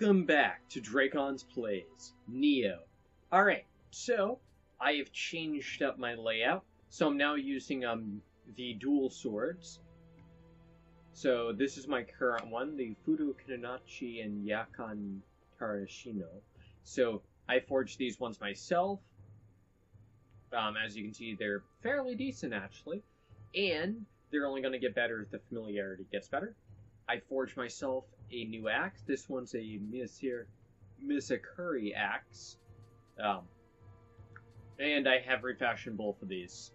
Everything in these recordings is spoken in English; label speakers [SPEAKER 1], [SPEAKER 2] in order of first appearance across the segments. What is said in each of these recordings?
[SPEAKER 1] Welcome back to Dracun's Plays, Nioh. Alright, so I have changed up my layout. So I'm now using um the dual swords. So this is my current one, the Fudo Kanachi and Yakan Tarashino. So I forged these ones myself. Um, as you can see, they're fairly decent actually. And they're only going to get better as the familiarity gets better. I forged myself a new axe. This one's a Misir, Misakuri axe. Um, and I have refashioned both of these.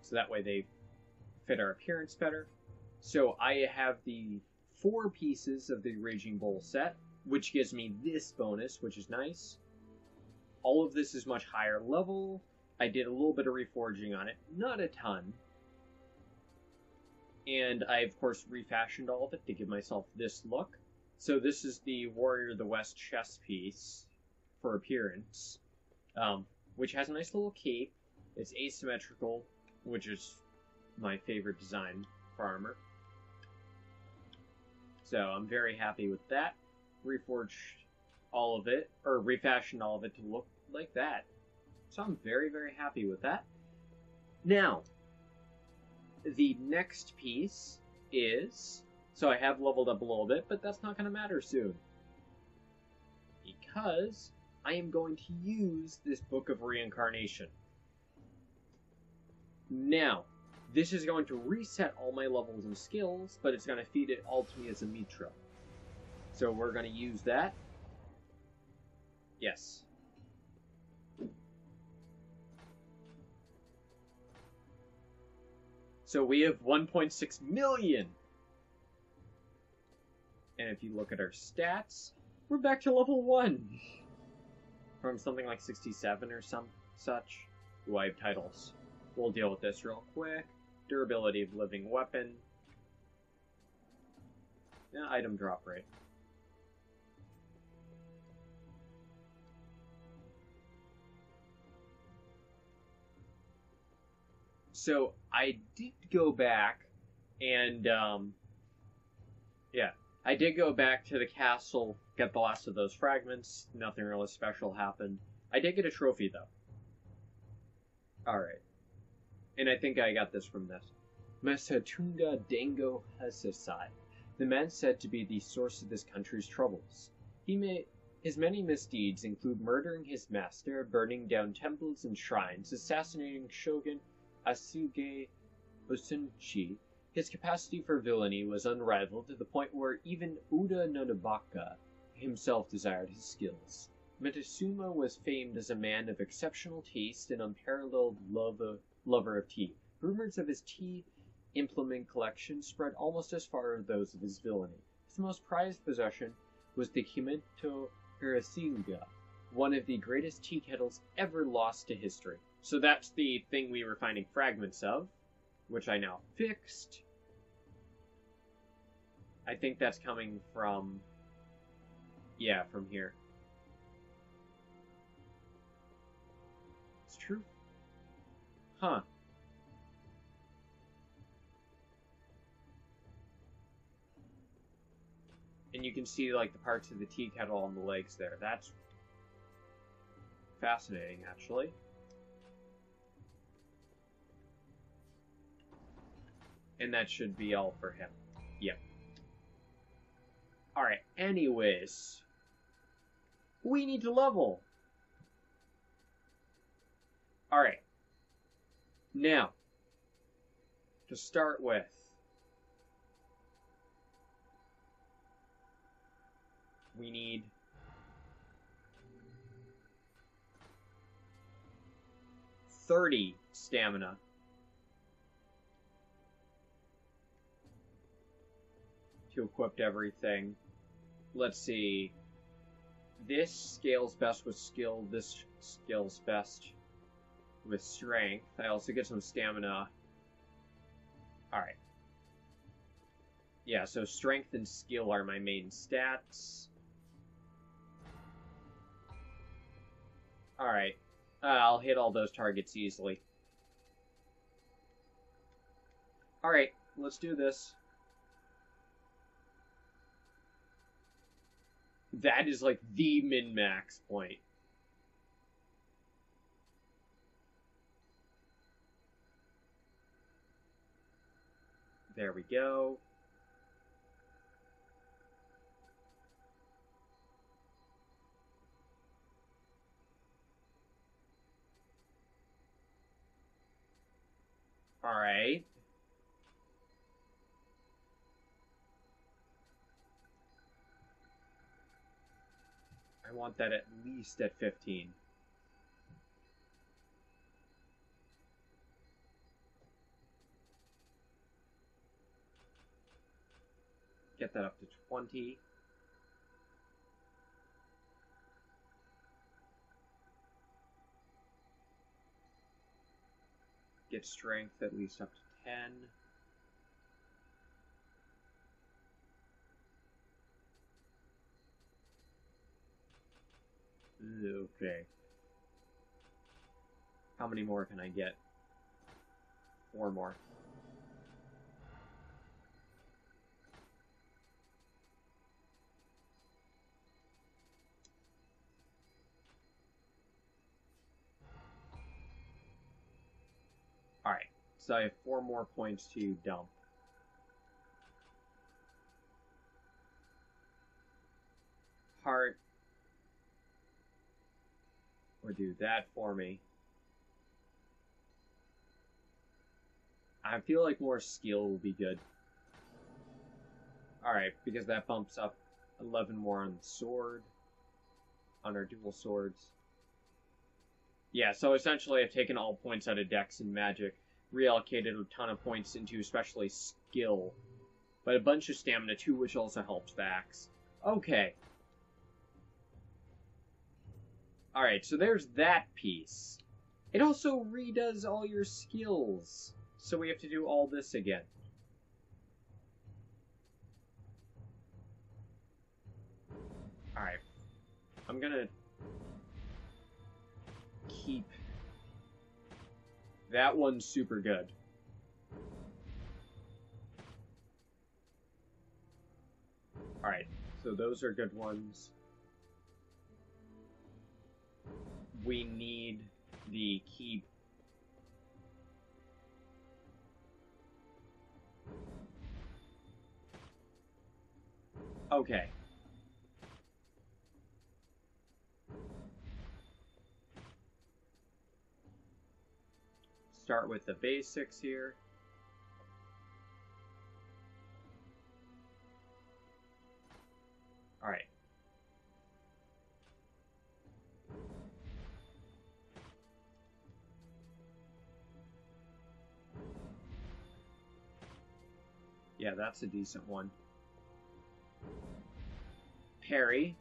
[SPEAKER 1] So that way they fit our appearance better. So I have the four pieces of the Raging Bull set, which gives me this bonus, which is nice. All of this is much higher level. I did a little bit of reforging on it, not a ton, and I of course refashioned all of it to give myself this look. So this is the Warrior of the West chess piece for appearance, um, which has a nice little cape. It's asymmetrical, which is my favorite design for armor. So I'm very happy with that. Reforged all of it, or refashioned all of it to look like that. So I'm very, very happy with that. Now, the next piece is so I have leveled up a little bit, but that's not going to matter soon. Because I am going to use this Book of Reincarnation. Now, this is going to reset all my levels and skills, but it's going to feed it all to me as Amrita. So we're going to use that. Yes. So we have 1.6 million. And if you look at our stats, we're back to level 1. From something like 67 or some such. Do I have titles? We'll deal with this real quick. Durability of living weapon. Yeah, item drop rate. So I did go back and um, yeah, I did go back to the castle, get the last of those fragments. Nothing really special happened. I did get a trophy though. Alright. And I think I got this from this. Matsunaga Danjo Hisahide, the man said to be the source of this country's troubles. He may his many misdeeds include murdering his master, burning down temples and shrines, assassinating Shogun Asuge Osunchi, his capacity for villainy was unrivaled to the point where even Oda Nobunaga himself desired his skills. Mitsuma was famed as a man of exceptional taste and unparalleled love of, lover of tea. Rumors of his tea implement collection spread almost as far as those of his villainy. His most prized possession was the Kimeto Hirasinga, one of the greatest tea kettles ever lost to history. So that's the thing we were finding fragments of, which I now fixed. I think that's coming from, yeah, from here. It's true. Huh. And you can see, like, the parts of the tea kettle on the legs there. That's fascinating, actually. And that should be all for him. Yep. Alright, anyways. We need to level. Alright. Now, to start with, we need thirty stamina to equip everything. Let's see. This scales best with skill. This scales best with strength. I also get some stamina. Alright. Yeah, so strength and skill are my main stats. Alright. Uh, I'll hit all those targets easily. Alright, let's do this. That is like the min max point. There we go. All right. I want that at least at 15. Get that up to 20. Get strength at least up to 10. Okay. How many more can I get? Four more. Alright, so I have four more points to dump. Heart. Or do that for me. I feel like more skill will be good. Alright, because that bumps up 11 more on the sword. On our dual swords. Yeah, so essentially I've taken all points out of Dex and Magic, reallocated a ton of points into especially skill, but a bunch of stamina too, which also helps the axe. Okay. Alright, so there's that piece. It also redoes all your skills, so we have to do all this again. Alright. I'm gonna keep. That one super good. Alright, so those are good ones. We need the key. Okay. start with the basics here. Yeah, that's a decent one. Parry.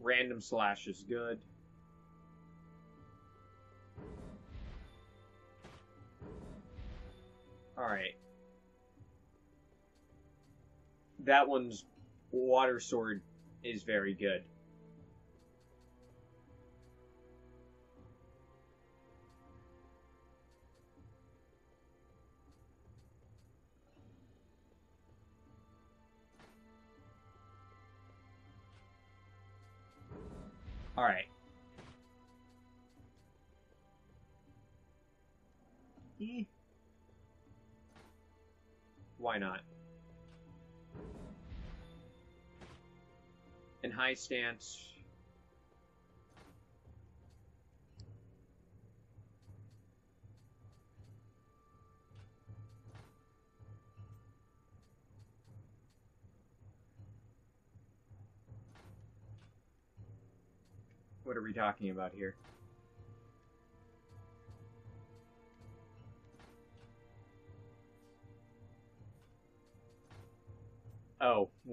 [SPEAKER 1] Random slash is good. Alright. That one's water sword is very good. Why not? In high stance. What are we talking about here?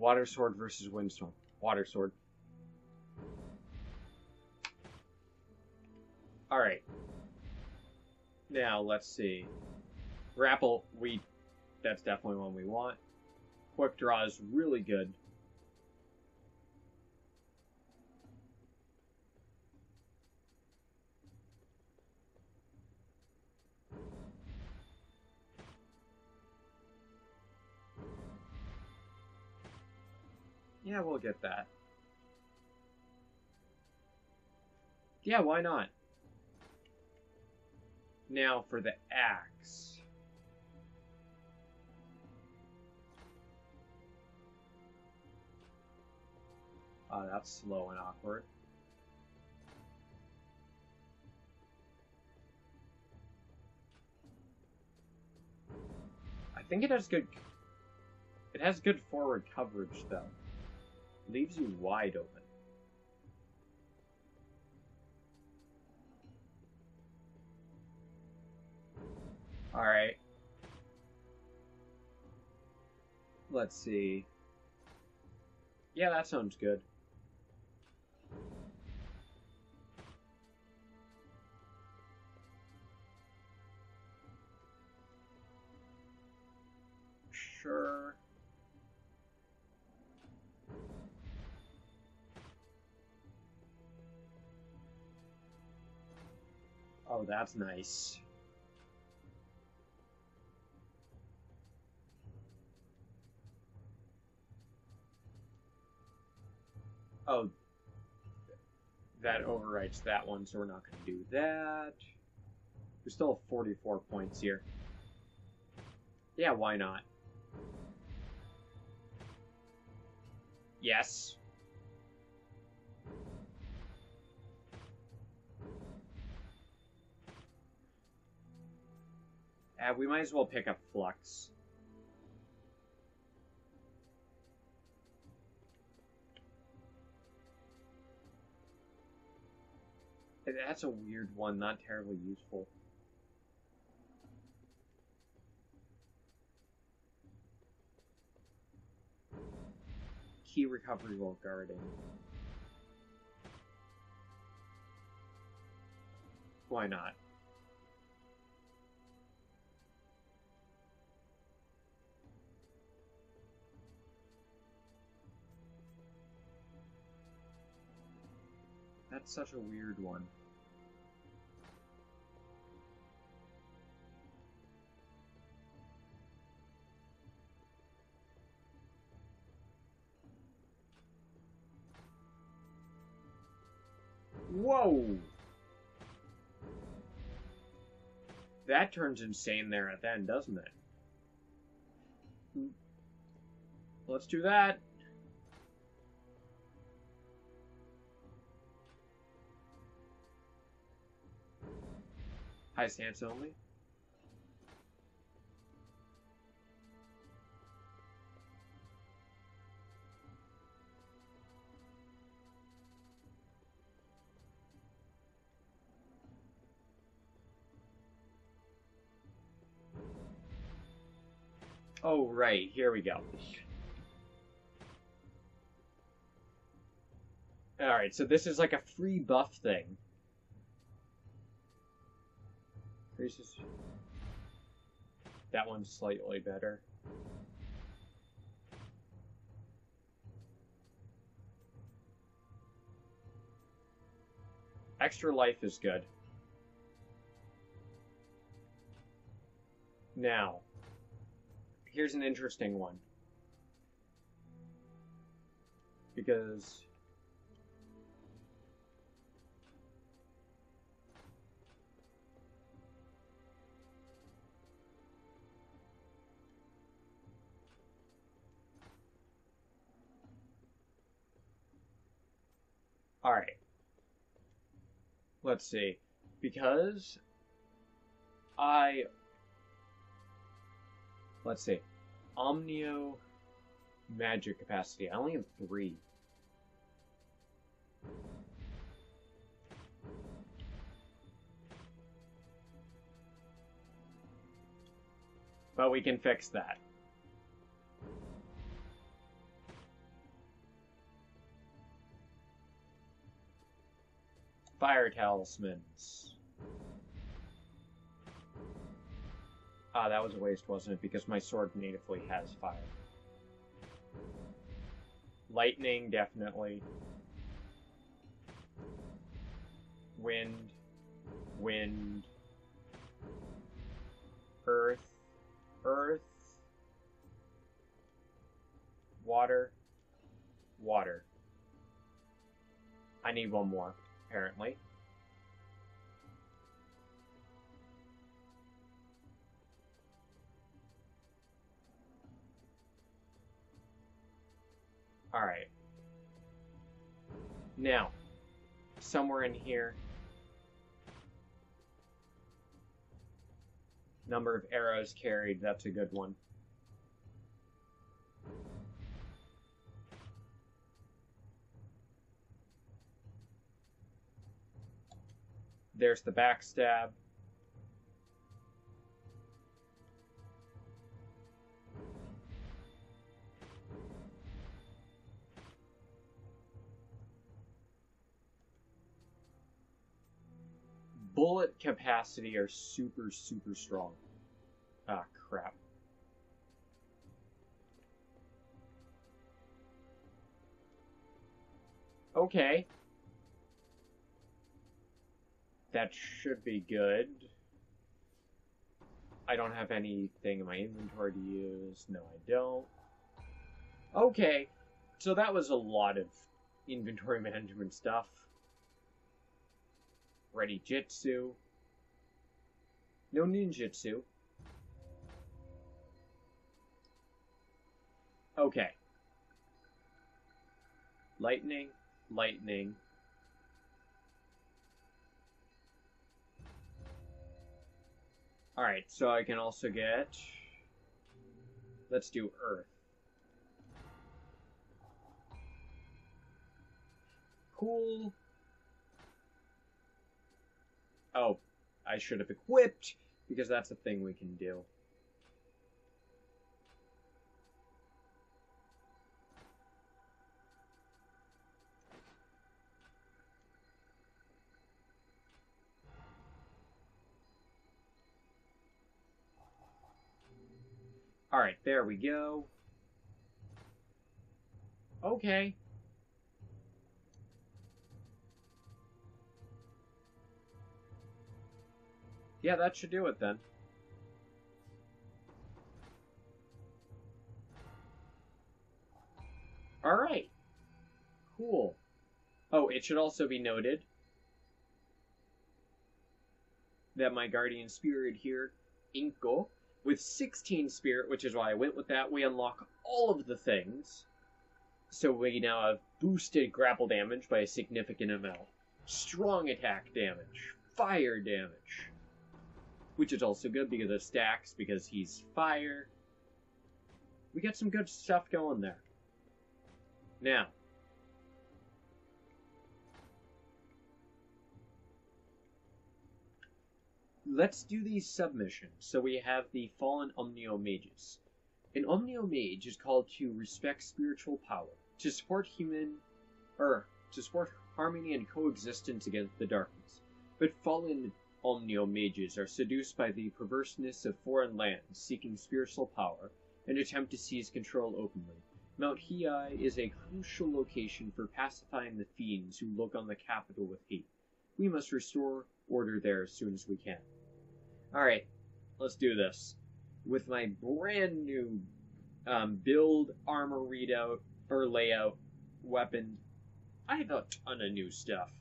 [SPEAKER 1] Water sword versus windstorm. Water sword. Alright. Now, let's see. Grapple, we... That's definitely one we want. Quick draw is really good. Yeah, we'll get that. Yeah, why not? Now for the axe. Oh, that's slow and awkward. I think it has good... It has good forward coverage, though. Leaves you wide open. Alright. Let's see. Yeah, that sounds good. Oh, that's nice. Oh, that overwrites that one, so we're not going to do that. We still have 44 points here. Yeah, why not? Yes. Uh, we might as well pick up Flux. That's a weird one, not terribly useful. Ki recovery while guarding. Why not? That's such a weird one. Whoa! That turns insane there at the end, doesn't it? Let's do that. High stance only. Oh, right. Here we go. Alright, so this is like a free buff thing. That one's slightly better. Extra life is good. Now, here's an interesting one. Because Alright. Let's see. Because I Let's see. Onmyo magic capacity. I only have three. But we can fix that. Fire talismans. Ah, that was a waste, wasn't it? Because my sword natively has fire. Lightning, definitely. Wind. Wind. Earth. Earth. Water. water. I need one more, apparently. Alright. Now, somewhere in here, number of arrows carried, that's a good one. There's the backstab. Bullet capacity are super, super strong. Ah, crap. Okay. That should be good. I don't have anything in my inventory to use. No, I don't. Okay. So that was a lot of inventory management stuff. Ready Jitsu. No ninjutsu. Okay. Lightning, lightning. Alright, so I can also get... Let's do Earth. Cool. Oh, I should have equipped, because that's a thing we can do. Alright, there we go. Okay. Yeah, that should do it then. Alright. Cool. Oh, it should also be noted that my guardian spirit here, Inko, with 16 spirit, which is why I went with that, we unlock all of the things. So we now have boosted grapple damage by a significant amount, strong attack damage, fire damage, which is also good because of stacks, because he's fire. We got some good stuff going there. Now, let's do these submissions. So we have the Fallen Onmyo Mages. An Onmyo Mage is called to respect spiritual power, to support human, or to support harmony and coexistence against the darkness. But fallen Onmyo mages are seduced by the perverseness of foreign lands, seeking spiritual power, and attempt to seize control openly. Mount Hiei is a crucial location for pacifying the fiends who look on the capital with hate. We must restore order there as soon as we can. Alright, let's do this. With my brand new um, build, armor readout, or layout, weapon, I have a ton of new stuff.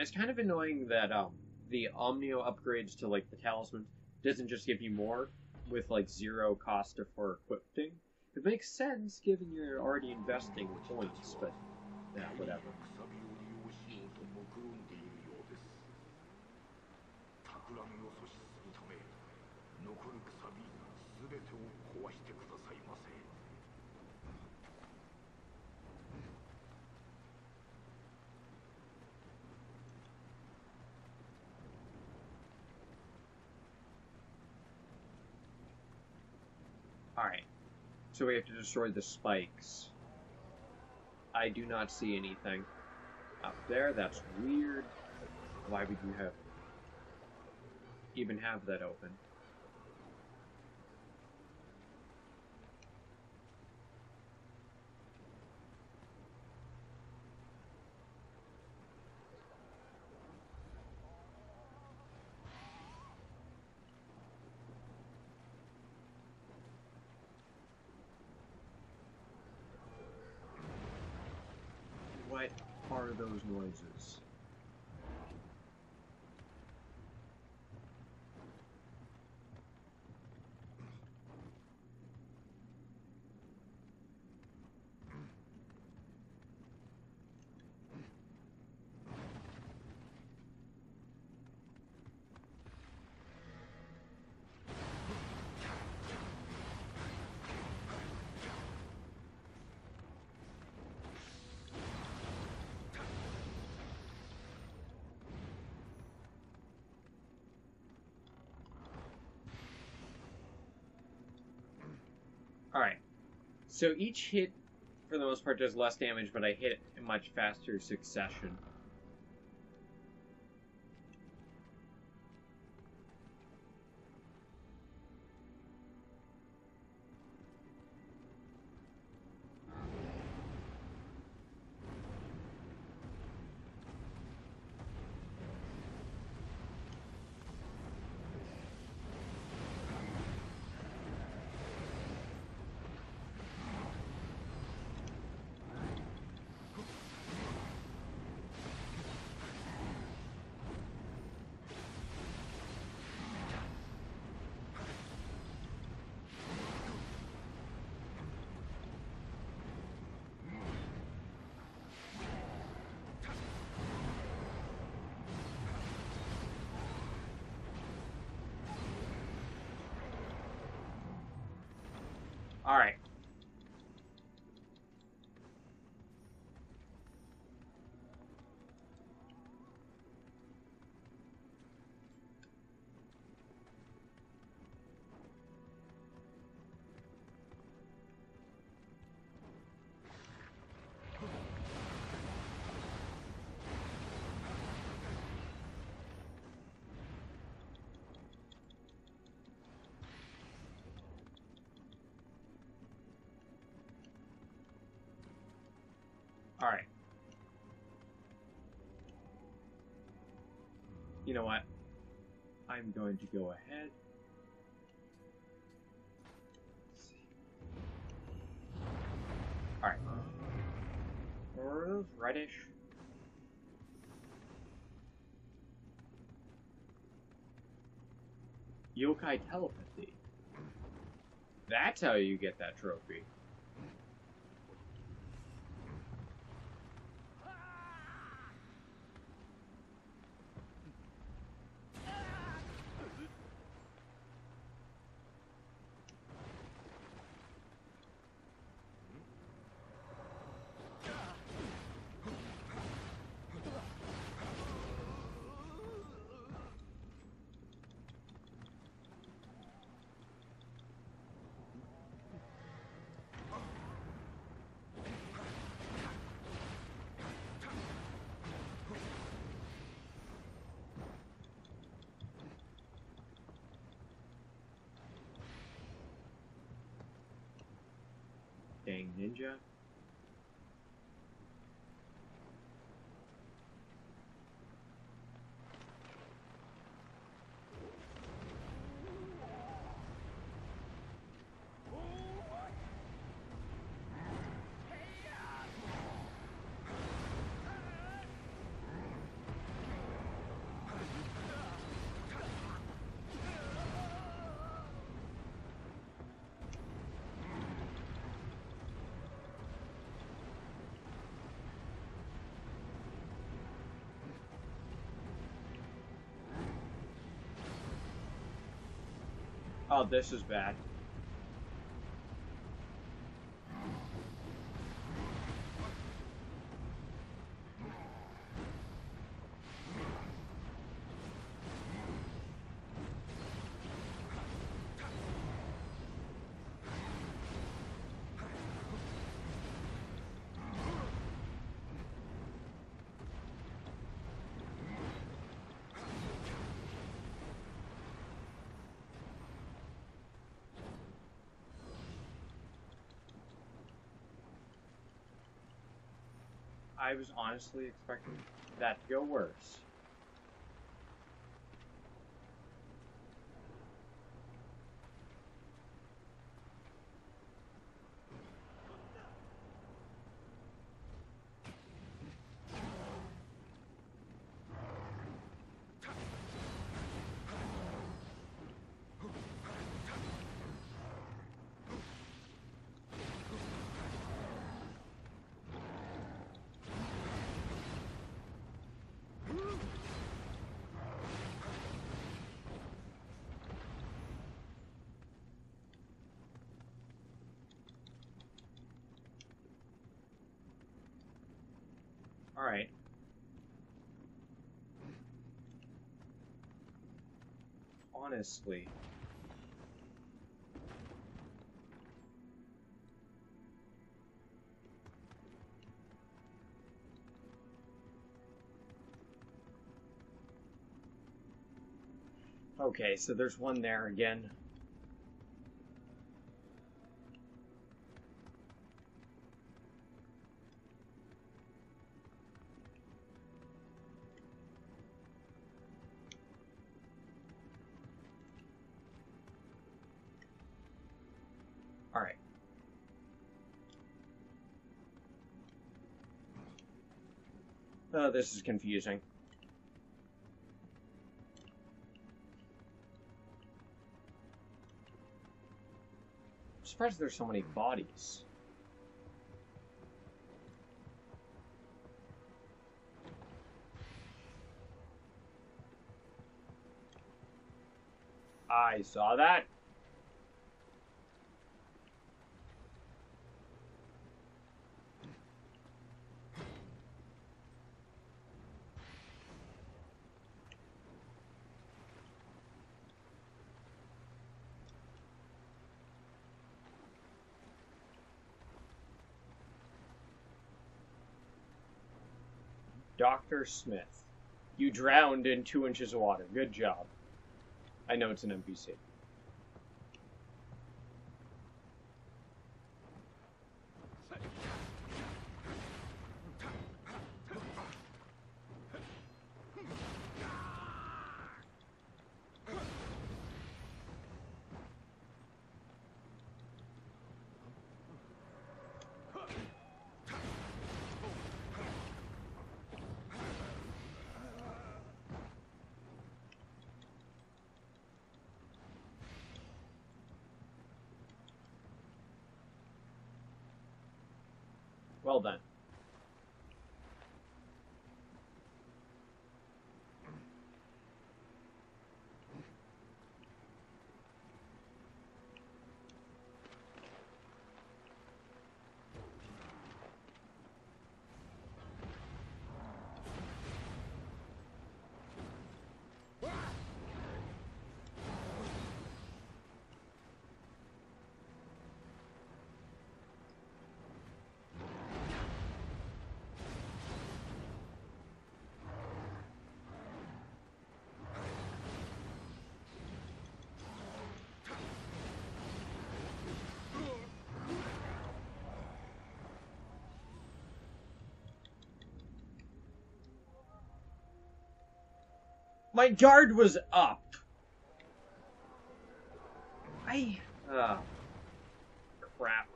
[SPEAKER 1] It's kind of annoying that um, the Onmyo upgrades to like the talisman doesn't just give you more with like zero cost for equipping. It makes sense given you're already investing points, but yeah, whatever. 'Alright. So we have to destroy the spikes. I do not see anything up there. That's weird. Why would you have even have that open? What are those noises? Alright. So each hit, for the most part, does less damage, but I hit in much faster succession. Alright. Alright. You know what? I'm going to go ahead. Alright. Are those reddish? Yokai telepathy. That's how you get that trophy. Dang ninja. Oh, this is bad. I was honestly expecting that to go worse. Alright. Honestly. Okay, so there's one there again. This is confusing. I'm surprised there's so many bodies. I saw that. Dr. Smith. You drowned in two inches of water. Good job. I know it's an NPC. Well done. My guard was up. I. Oh. Crap.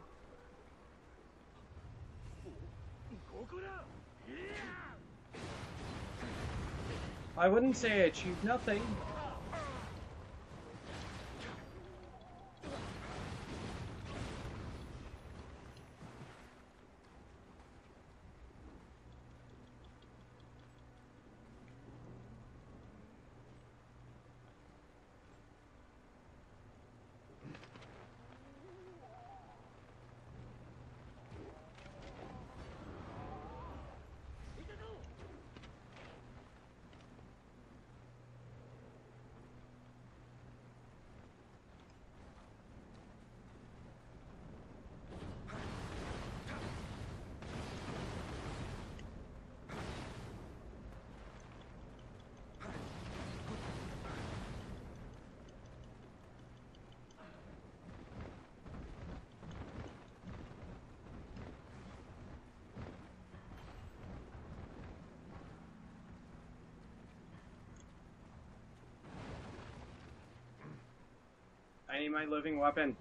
[SPEAKER 1] I wouldn't say I achieved nothing. I need my living weapon.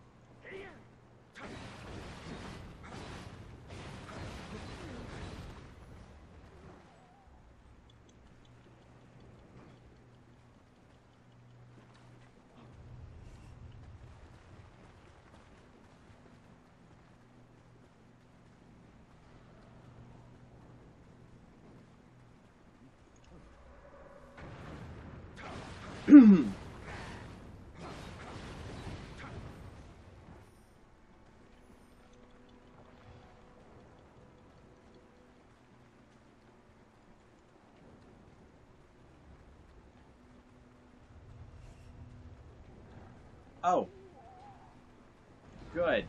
[SPEAKER 1] Hmm. Oh. Good.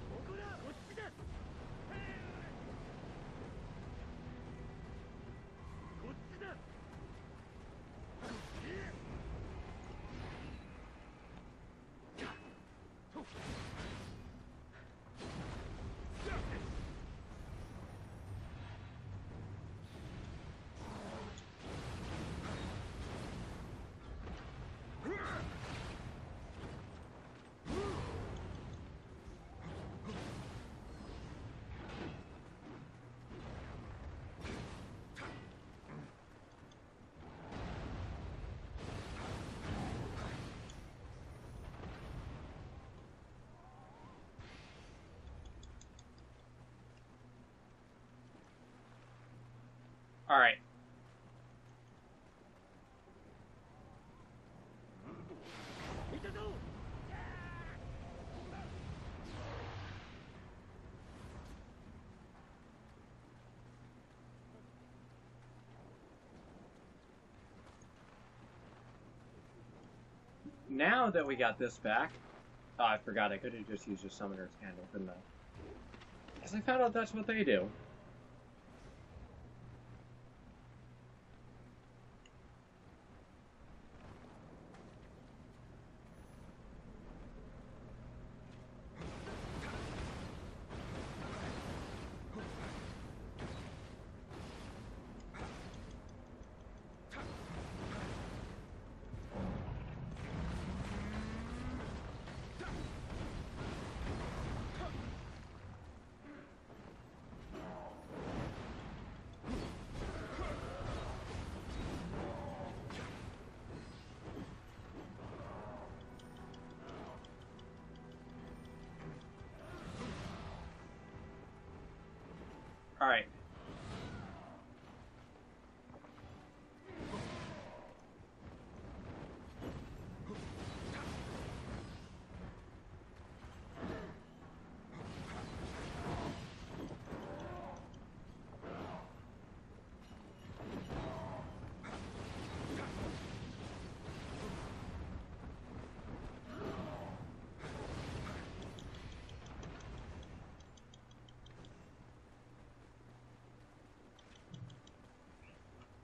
[SPEAKER 1] All right. Now that we got this back, oh, I forgot I could have just used a summoner's candle, couldn't I? Because I found out that's what they do. All right.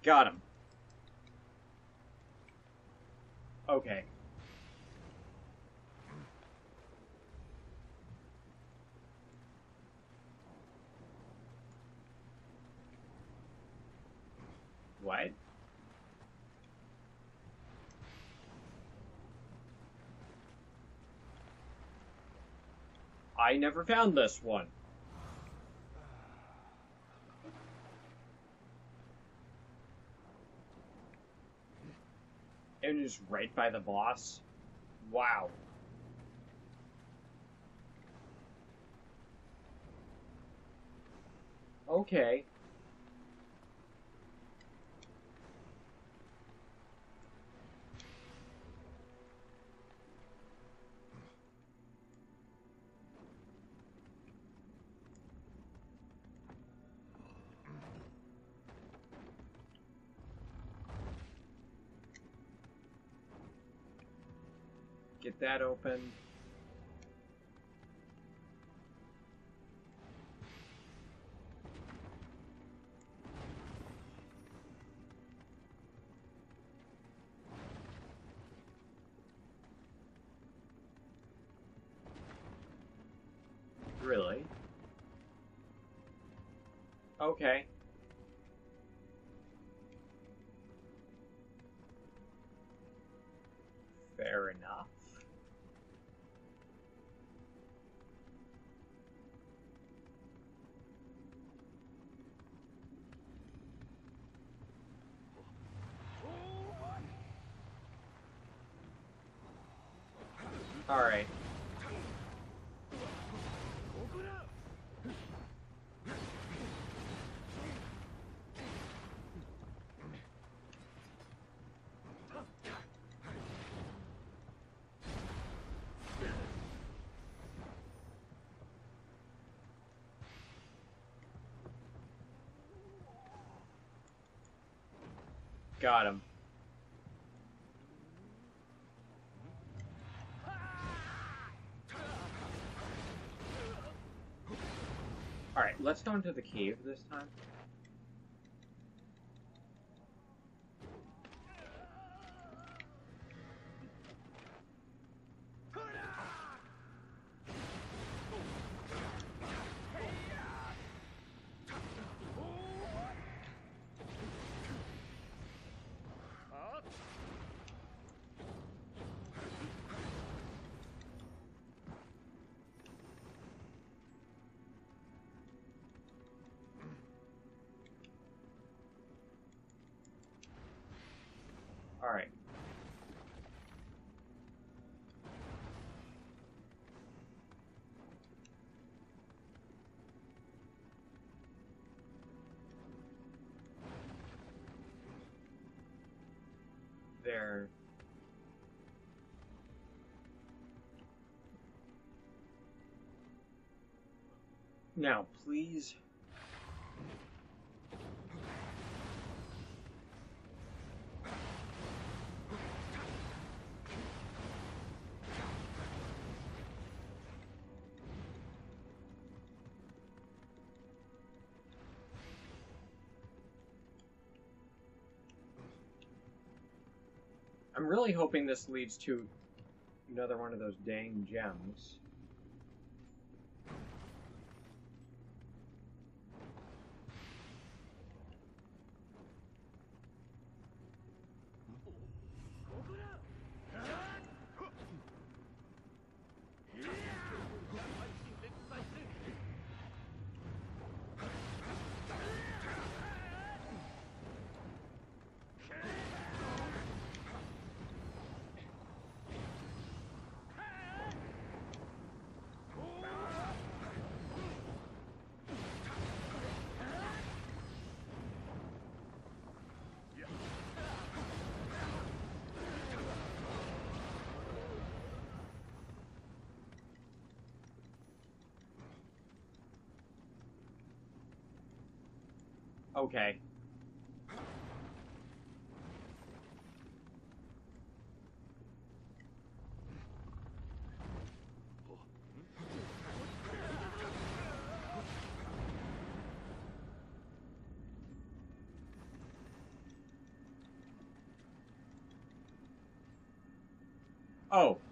[SPEAKER 1] Got him. Okay. What? I never found this one. And is right by the boss. Wow. Okay. That open. Really? Okay. Alright. Got him. Let's go into the cave this time. Alright. There. Now, please. I'm really hoping this leads to another one of those dang gems. Okay. Oh.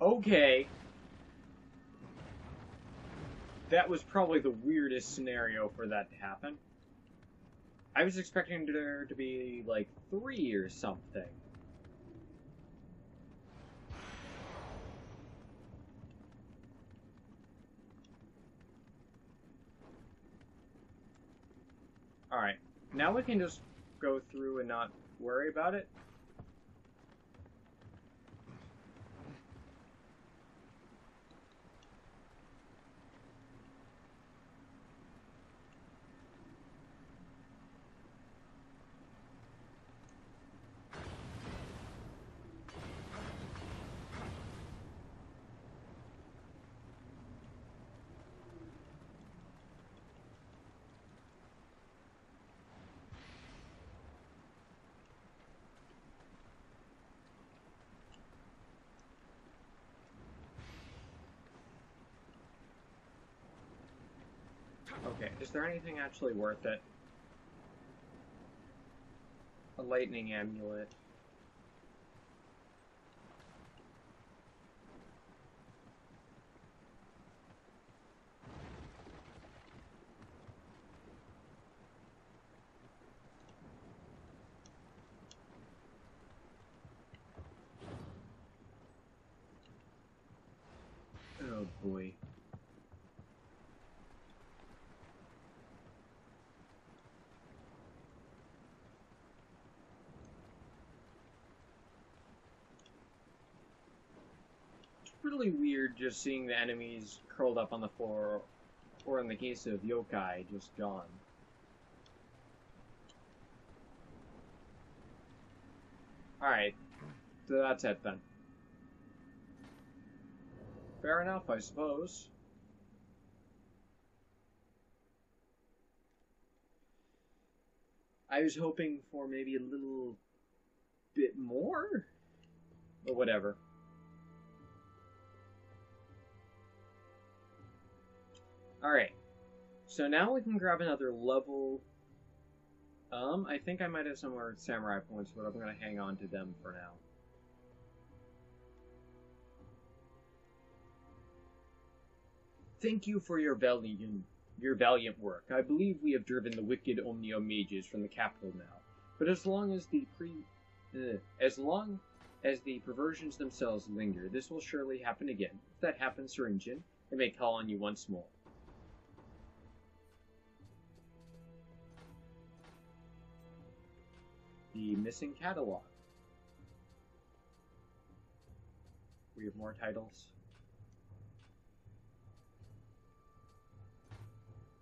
[SPEAKER 1] Okay. That was probably the weirdest scenario for that to happen. I was expecting there to be like three or something. Alright, now we can just go through and not worry about it. Okay, is there anything actually worth it? A lightning amulet. Oh boy. Really weird just seeing the enemies curled up on the floor, or in the case of yokai, just gone. Alright, so that's it then. Fair enough, I suppose. I was hoping for maybe a little bit more, but whatever. Alright. So now we can grab another level. Um, I think I might have some more samurai points, but I'm gonna hang on to them for now. Thank you for your valiant, your valiant work. I believe we have driven the wicked Onmyo mages from the capital now. But as long as the pre, uh, as long as the perversions themselves linger, this will surely happen again. If that happens, Syringan, they may call on you once more. The missing catalog. We have more titles.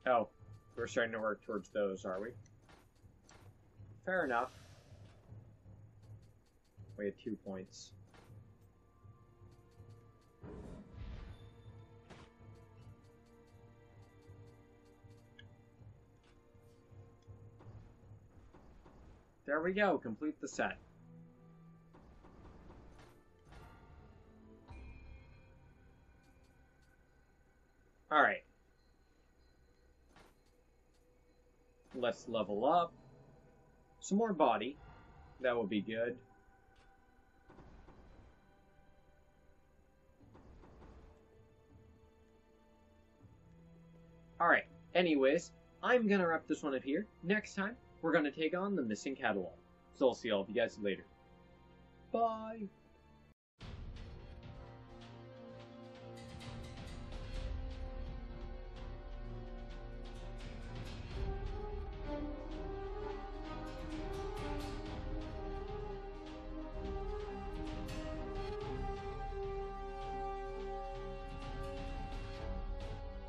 [SPEAKER 1] Oh, we're starting to work towards those, are we? Fair enough. We had two points. There we go, complete the set. Alright. Let's level up. Some more body. That would be good. Alright, anyways, I'm gonna wrap this one up here. Next time, we're gonna take on the missing catalog. So I'll see all of you guys later. Bye!